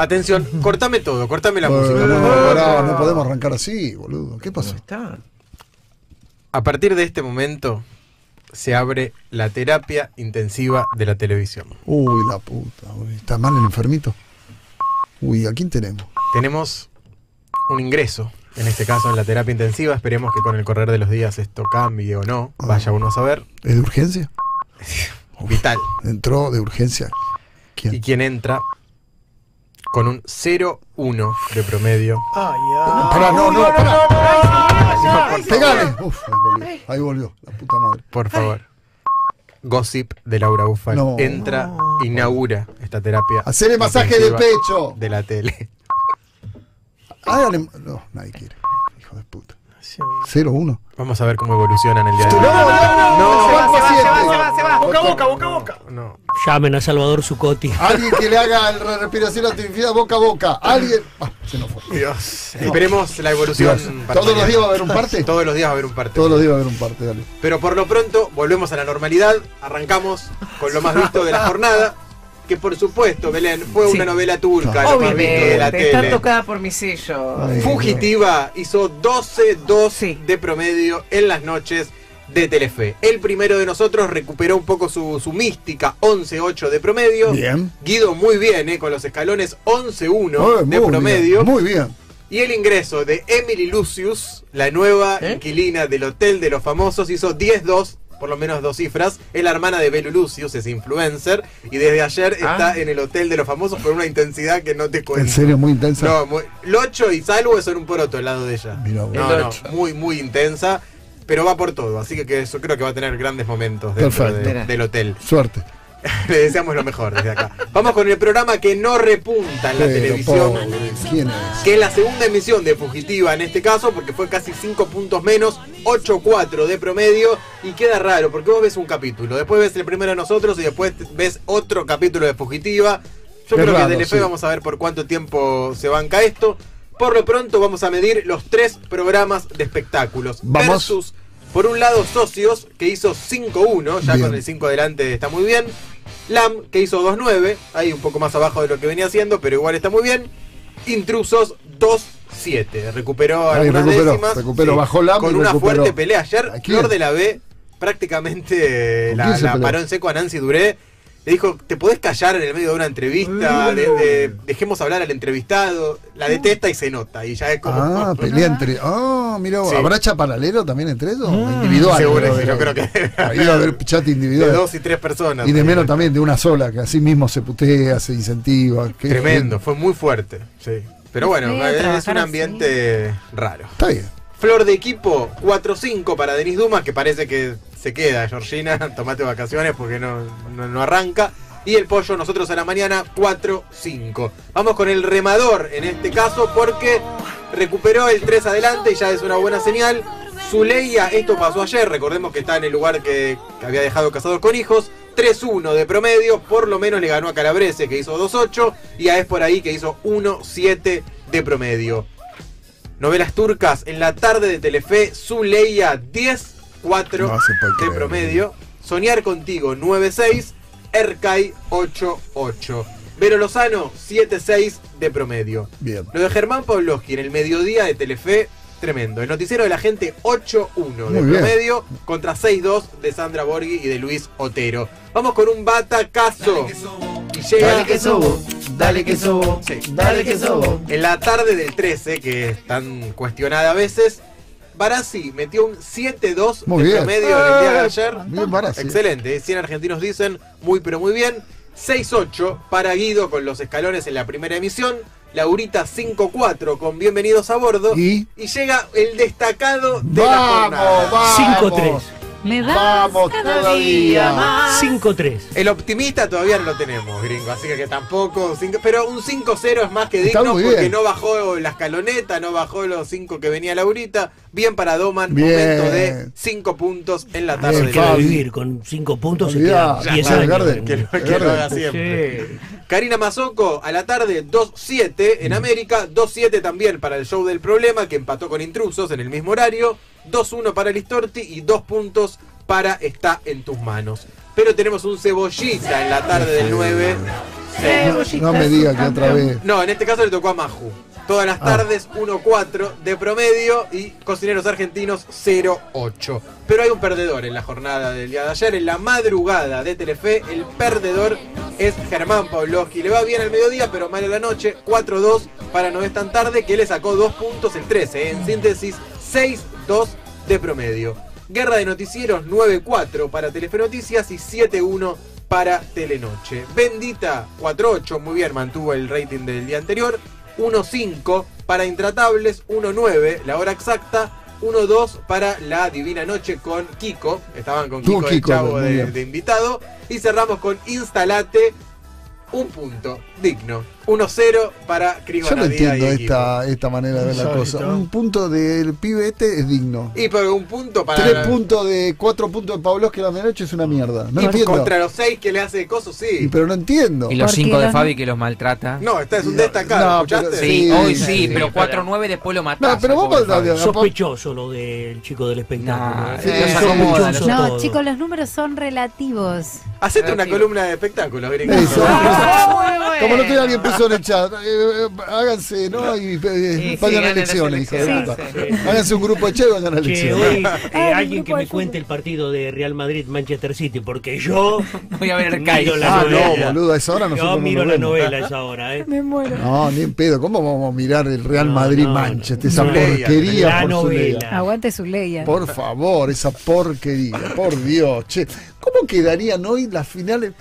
Atención, cortame todo, cortame la música. no, pará, no podemos arrancar así, boludo. ¿Qué pasó? Está. A partir de este momento se abre la terapia intensiva de la televisión. Uy, la puta. uy, ¿Está mal el enfermito? Uy, ¿a quién tenemos? Tenemos un ingreso, en este caso en la terapia intensiva. Esperemos que con el correr de los días esto cambie o no. Vaya uno a saber. ¿Es de urgencia? Vital. Entró de urgencia. Y ¿Quién? quien entra con un 0-1 de promedio. Ay, ay. Pará, no, no, pará. Pegale. Uf, ahí volvió. Ahí volvió, la puta madre. por favor. Gossip de Laura Bufal No. entra, inaugura esta terapia. Hacerle masaje de pecho. De la tele. Hágale. No, nadie quiere. Hijo de puta. 0-1. Vamos a ver cómo evolucionan el día de No, hoy. no, no, No, se va el Se va, se va, se va, se va. Boca a boca, boca a boca. Llamen a Salvador Zucotti. Alguien que le haga la respiración artificial boca a boca. Alguien. Ah, se nos fue. Dios. Esperemos la evolución. ¿Todos los días va a haber un parte? Todos los días va a haber un parte. Todos los días va a haber un parte, dale. Pero por lo pronto volvemos a la normalidad. Arrancamos con lo más visto de la jornada. Que por supuesto, Belén, fue Sí. una novela turca, de la Obviamente, está tele. tocada por mi sello. Ay. Fugitiva hizo 12-2 Sí. de promedio en las noches de Telefe. El primero de nosotros recuperó un poco su, su mística, 11-8 de promedio. Bien. Guido muy bien, eh, con los escalones 11-1 Ay, de muy promedio. bien, Muy bien. Y el ingreso de Emily Lucius, la nueva ¿Eh? inquilina del Hotel de los Famosos, hizo 10-2, por lo menos dos cifras. Es la hermana de Belu Lucius, es influencer. Y desde ayer Ah. está en el Hotel de los Famosos con una intensidad que no te cuento. En serio, muy intensa. No, muy- Locho y Salvo son un poroto al lado de ella. Mirá no, El no, muy, muy intensa. Pero va por todo, así que, que eso creo que va a tener grandes momentos dentro Perfecto. de- del hotel. Suerte. Le deseamos lo mejor desde acá. Vamos con el programa que no repunta en la Pero, televisión pobre, ¿Quién es? que es la segunda emisión de Fugitiva en este caso, porque fue casi 5 puntos menos, 8-4 de promedio, y queda raro, porque vos ves un capítulo, después ves el primero de nosotros y después ves otro capítulo de Fugitiva. Yo Qué creo raro, que Telefe sí. vamos a ver por cuánto tiempo se banca esto. Por lo pronto vamos a medir los tres programas de espectáculos. Vamos. Versus, por un lado, Socios, que hizo 5-1, ya Bien. con el 5 adelante está muy bien. LAM, que hizo 2-9, ahí un poco más abajo de lo que venía haciendo, pero igual está muy bien. Intrusos 2-7. Recuperó Ahí algunas recuperó, décimas. recuperó, bajó LAM Con y una recuperó. fuerte pelea. Ayer. Flor de la B prácticamente ¿Con la, la paró en seco a Nancy Duré. Le dijo, ¿te podés callar en el medio de una entrevista? De- de- dejemos hablar al entrevistado. La detesta y se nota. Y ya es como... Ah, pelea entre. Ah, mira, Sí. ¿habrá chat paralelo también entre ellos? Individual. Seguro, sí, de- yo creo que Ahí va a haber chat de individual. dos y tres personas. Y de menos también de una sola, que así mismo se putea, se incentiva. Tremendo, fue muy fuerte. Sí. Pero bueno, Sí, es un así. ambiente raro. Está bien. Flor de equipo 4-5 para Denis Dumas, que parece que se queda, Georgina, tomate vacaciones porque no, no, no arranca. Y el pollo, nosotros a la mañana 4-5. Vamos con el remador en este caso porque recuperó el 3 adelante y ya es una buena señal. Zuleia, esto pasó ayer, recordemos que está en el lugar que, que había dejado casados con hijos. 3-1 de promedio, por lo menos le ganó a Calabrese que hizo 2-8 y a Es por ahí que hizo 1-7 de promedio. Novelas turcas en la tarde de Telefe, Zuleia 10, 4 No de creer. promedio. Soñar contigo 9-6, Ercay 8-8. Vero Lozano 7-6 de promedio. Bien. Lo de Germán Pavlovsky en el mediodía de Telefe, tremendo. El noticiero de la gente 8-1 de bien. promedio contra 6-2 de Sandra Borghi y de Luis Otero. Vamos con un batacazo. Y llega Dale que sobo, dale que sobo, Sí. dale que sobo. en la tarde del 13, que es tan cuestionada a veces, Barassi metió un 7-2 Muy de bien. promedio en el día de ayer. Bien, Barassi. Excelente, ¿eh? 100 argentinos dicen muy pero muy bien. 6-8 para Guido con los escalones en la primera emisión. Laurita 5-4 con Bienvenidos a Bordo. Y- llega el destacado de la Vamos, jornada. vamos. 5-3. Me das Vamos cada todavía. día más. 5-3. El optimista todavía no lo tenemos, gringo, así que, tampoco. cinco- pero un 5-0 es más que Está digno muy porque bien. no bajó la escaloneta, no bajó los 5 que venía Laurita. Bien para Doman, Bien. momento de 5 puntos en la tarde. Bien, de Queda Fabi. vivir con 5 puntos y Olvidá, queda ya 10 está, años. Garden. Que lo, que lo haga siempre. Sí. Karina Mazoco a la tarde 2-7 en América, 2-7 también para el show del problema que empató con intrusos en el mismo horario, 2-1 para Listorti y 2 puntos para Está en tus manos. Pero tenemos un cebollita en la tarde del 9 No me diga que otra vez. No, en este caso le tocó a Maju. Todas las Ah. tardes 1-4 de promedio y Cocineros Argentinos 0-8. Pero hay un perdedor en la jornada del día de ayer. En la madrugada de Telefe, el perdedor es Germán Pavlovsky. Le va bien al mediodía, pero mal a la noche. 4-2 para no es tan tarde, que le sacó dos puntos el 13. En síntesis, 6-2 de promedio. Guerra de noticieros 9-4 para Telefe Noticias y 7-1 para Telenoche. Bendita 4-8, muy bien, mantuvo el rating del día anterior. 1-5 para Intratables, 1-9 la hora exacta. 1-2 para la Divina Noche con Kiko. Estaban con Kiko, el chavo de invitado. Y cerramos con Instalate. Un punto, digno. 1-0 para Cris Yo no y entiendo esta, esta manera de ver la cosa. Un punto del pibe este es digno. Y por un punto para. Tres puntos de cuatro puntos de Pablo que la medianoche es una mierda. No y entiendo. contra los 6 que le hace coso, Y, sí. pero no entiendo. Y los cinco de Fabi que los maltrata. No, este es un No, destacado, no, ¿escuchaste? pero Sí, Sí, hoy sí, sí, sí, pero pero- 4-9 después lo mataste. No, pero vamos a- Sospechoso lo del chico del espectáculo. No, ¿eh? sí, los- No, chicos, los números son relativos. Hacete una columna de espectáculos, gringo. Eso. Ah, Como no tenga alguien puso en el chat, eh, eh, háganse, ¿no? Y eh, vayan a elecciones, hijo de puta. Háganse un grupo de chat y vayan a Che, elecciones. hoy eh, Ah, el alguien que me cuente el partido de Real Madrid-Manchester City, porque yo Voy a ver la Ah, no, boludo, a esa hora nosotros yo no miro la vemos. novela a esa hora, ¿eh? Me muero. No, ni en pedo. ¿Cómo vamos a mirar el Real No, Madrid-Manchester? no, esa no. porquería La por su novela. ley. Aguante su ley. Por favor, esa porquería. Por Dios, che. ¿Cómo quedarían hoy las finales?